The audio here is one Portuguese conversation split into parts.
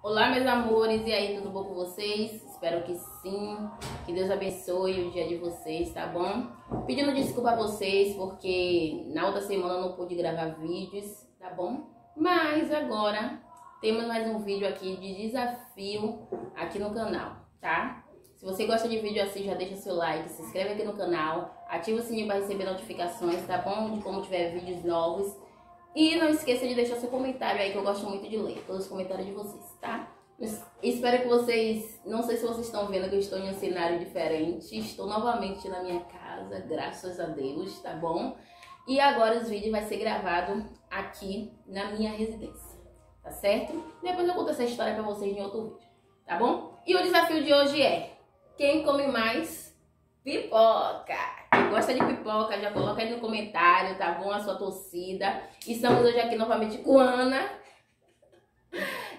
Olá, meus amores, e aí, tudo bom com vocês? Espero que sim. Que Deus abençoe o dia de vocês, tá bom? Pedindo desculpa a vocês porque na outra semana eu não pude gravar vídeos, tá bom? Mas agora temos mais um vídeo aqui de desafio aqui no canal, tá? Se você gosta de vídeo assim, já deixa seu like, se inscreve aqui no canal, ativa o sininho para receber notificações, tá bom? De como tiver vídeos novos. E não esqueça de deixar seu comentário aí, que eu gosto muito de ler todos os comentários de vocês, tá? Espero que vocês, não sei se vocês estão vendo que eu estou em um cenário diferente, estou novamente na minha casa, graças a Deus, tá bom? E agora os vídeos vai ser gravado aqui na minha residência, tá certo? Depois eu conto essa história pra vocês em outro vídeo, tá bom? E o desafio de hoje é, quem come mais pipoca? Quem gosta de pipoca, já coloca aí no comentário, tá bom? A sua torcida. Estamos hoje aqui novamente com Ana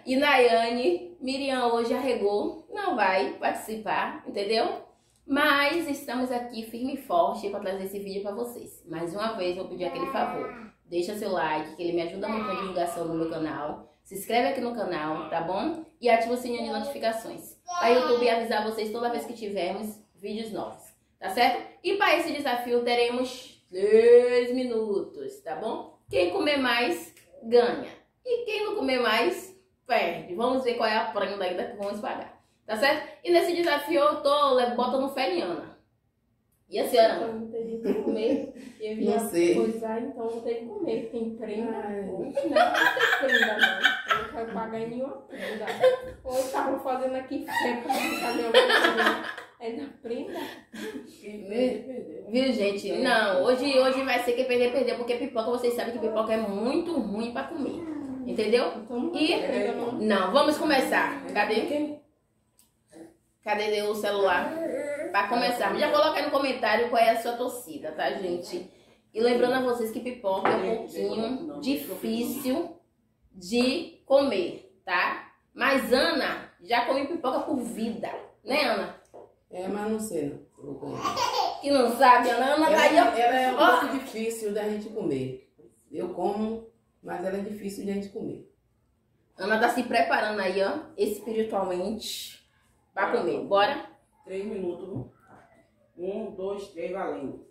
e Nayane. Miriam hoje arregou, não vai participar, entendeu? Mas estamos aqui firme e forte para trazer esse vídeo para vocês. Mais uma vez, vou pedir aquele favor. Deixa seu like, que ele me ajuda muito na divulgação do meu canal. Se inscreve aqui no canal, tá bom? E ativa o sininho de notificações. Para o YouTube avisar vocês toda vez que tivermos vídeos novos tá certo? E para esse desafio teremos 3 minutos, tá bom? Quem comer mais, ganha. E quem não comer mais, perde. Vamos ver qual é a prenda ainda que vamos pagar, tá certo? E nesse desafio eu tô botando fé em Ana. E a senhora? Eu não teria que comer. Eu ia Não sei. coisar, então vou ter que comer. Tem prenda? Não, não tem prenda não. Eu não quero pagar em nenhuma prenda. Ou eu tava fazendo aqui fé pra ficar minha mãe. É na prenda? Viu, gente? Não, hoje, hoje vai ser quem perder, perder, porque pipoca, vocês sabem que pipoca é muito ruim pra comer. Entendeu? E- não. Vamos começar. Cadê? Cadê o celular? Pra começar. Já coloca aí no comentário qual é a sua torcida, tá, gente? E lembrando a vocês que pipoca é um pouquinho difícil de comer, tá? Mas Ana já come pipoca por vida, né, Ana? É, mas não sei, não. Que não sabe, Ana, Ana tá aí, Ela, ó. ela é um pouco difícil da gente comer. Eu como, mas ela é difícil de a gente comer. Ana tá se preparando aí, ó, espiritualmente, pra comer. Bora? Três minutos. Um, dois, três, valendo.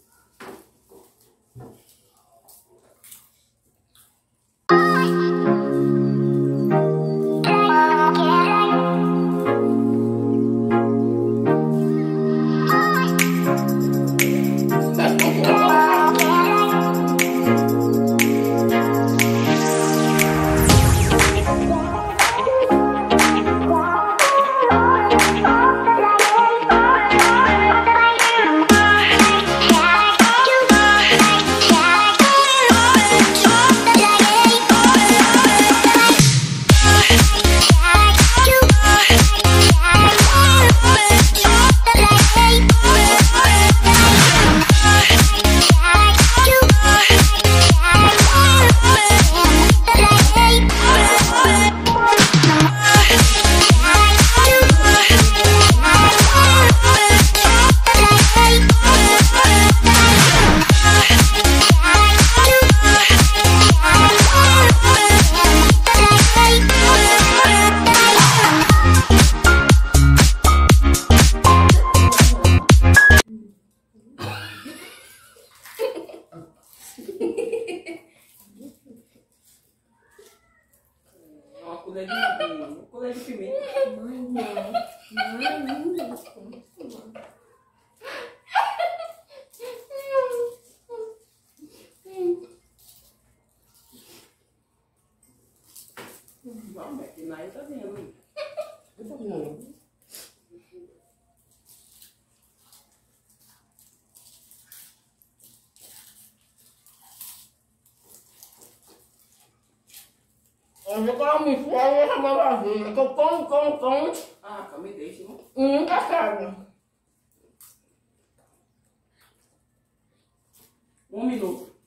Uma colher de pimenta. Mãe, não. Mãe, não. Como assim, mãe? Vamos, é que nós tá vendo. Eu tô vendo. Eu vou comer uma mistura e essa maravilha. Que eu como, como, como Ah, calma, me deixa, e nunca sabe. Um minuto.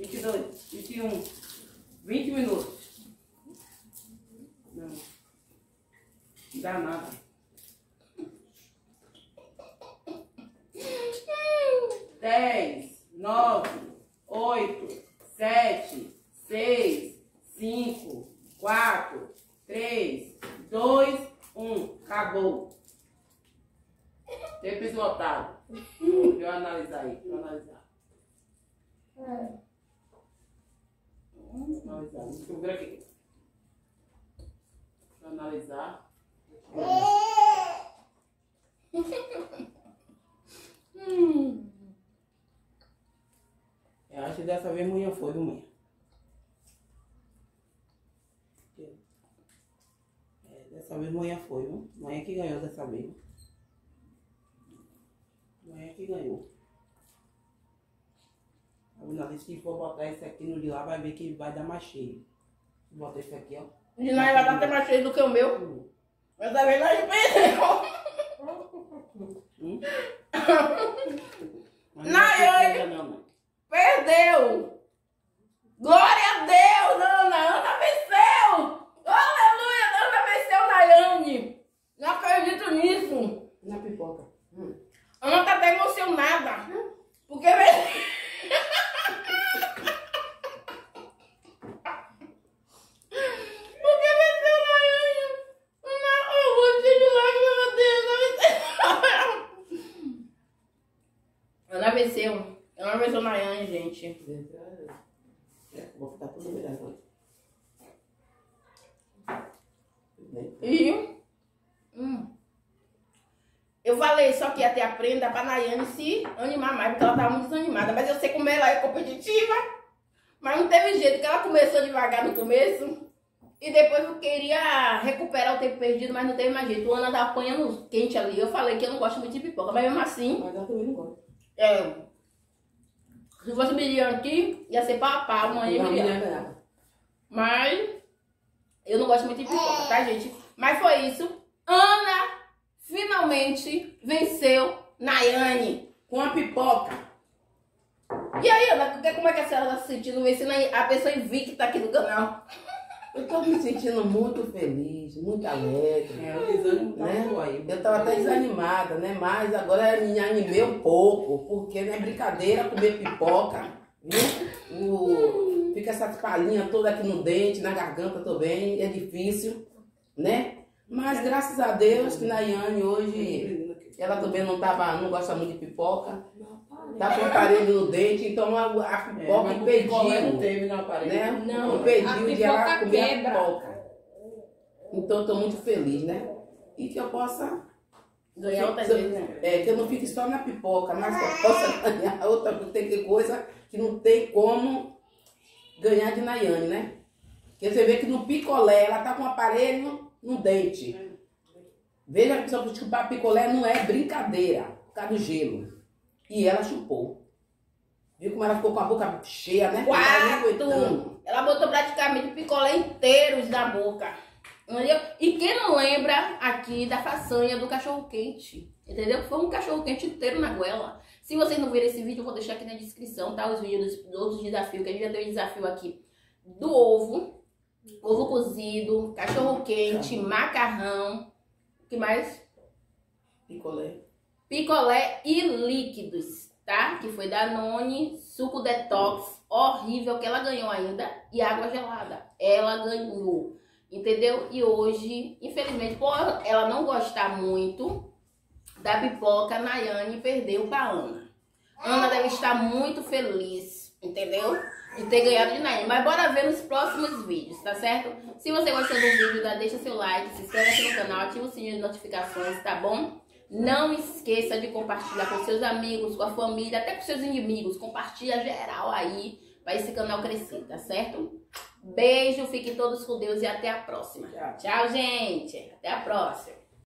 22, 21, 20 minutos. Não. Não dá nada. Dez, nove, oito, sete, seis, cinco, quatro, três, dois, um. Acabou. Tempo esgotado. Deixa eu analisar aí. Deixa eu analisar. Eu analisar. Deixa eu aqui. Deixa eu analisar. Acho que dessa vez mulher foi, viu, mulher? É, dessa vez mulher foi, viu? Mulher que ganhou dessa vez. Mulher que ganhou. Disse que se for botar esse aqui no de lá, vai ver que vai dar mais cheio. Bota esse aqui, ó. De nós vai dar até mais cheio do que o meu. Mas da vez nós perdeu. Hum? Não, é eu- não, mãe. Perdeu! Glória a Deus! Ana! Ana venceu! Aleluia! Ana venceu Nayane! Não acredito nisso! Na pipoca. Hum. Ana tá até emocionada. Porque venceu. Porque venceu Nayane! Não, eu vou te de lágrimas, meu Deus! Ana venceu. Ana venceu. Ana venceu Nayane, gente. É, vou ficar tudo E hum, eu falei só que ia ter a prenda pra Nayane se animar mais, porque ela tava muito desanimada. Mas eu sei como ela é competitiva. Mas não teve jeito, que ela começou devagar no começo. E depois eu queria recuperar o tempo perdido, mas não teve mais jeito. O Ana tá apanhando quente ali. Eu falei que eu não gosto muito de pipoca, mas mesmo assim, Mas eu também não gosto. é, se fosse Miriam aqui, ia ser pau a pau, mãe e. Mas eu não gosto muito de pipoca, tá, gente? Mas foi isso. Ana finalmente venceu Nayane com a pipoca. E aí, Ana, como é que a senhora tá se sentindo vencendo a pessoa invicta aqui do canal? Eu tô me sentindo muito feliz, muito alegre. É, o desânimo né? aí. Eu tava até desanimada, né? Mas agora me animei um pouco, porque não é brincadeira comer pipoca, viu? O... Fica essas palhinhas todas aqui no dente, na garganta também, é difícil, né? Mas graças a Deus que Nayane hoje, ela também não tava, não gosta muito de pipoca, tá com aparelho no dente, então a, a É, pipoca o picolé não impediu, teve no aparelho. né? Não, impediu a de ela pipoca comer quebra. a pipoca. Então eu tô muito feliz, né? E que eu possa Ganhar Se- vezes, né? é, que eu não fique só na pipoca, mas que eu possa ganhar outra, porque tem que coisa que não tem como ganhar de Nayane, né? Porque você vê que no picolé ela tá com um aparelho no dente. Veja que só chupar picolé não é brincadeira, por causa do gelo. E ela chupou. Viu como ela ficou com a boca cheia, né? Quatro! Ela botou praticamente o picolé inteiros na boca. Entendeu? E quem não lembra aqui da façanha do cachorro quente? Entendeu? Foi um cachorro quente inteiro na goela. Se vocês não viram esse vídeo, eu vou deixar aqui na descrição, tá? Os vídeos dos, dos outros desafios, que a gente já teve desafio aqui do ovo, ovo cozido, cachorro quente, macarrão, o que mais? Picolé. Picolé e líquidos, tá? Que foi da Noni, suco detox, horrível que ela ganhou ainda e água gelada. Ela ganhou, entendeu? E hoje, infelizmente, por ela não gostar muito da pipoca, Nayane perdeu pra Ana. Ana deve estar muito feliz, entendeu? De ter ganhado de Nayane. Mas bora ver nos próximos vídeos, tá certo? Se você gostou do vídeo, deixa seu like, se inscreve aqui no canal, ativa o sininho de notificações, tá bom? Não esqueça de compartilhar com seus amigos, com a família, até com seus inimigos. Compartilha geral aí para esse canal crescer, tá certo? Beijo, fiquem todos com Deus e até a próxima. Tchau. Tchau, gente. Até a próxima.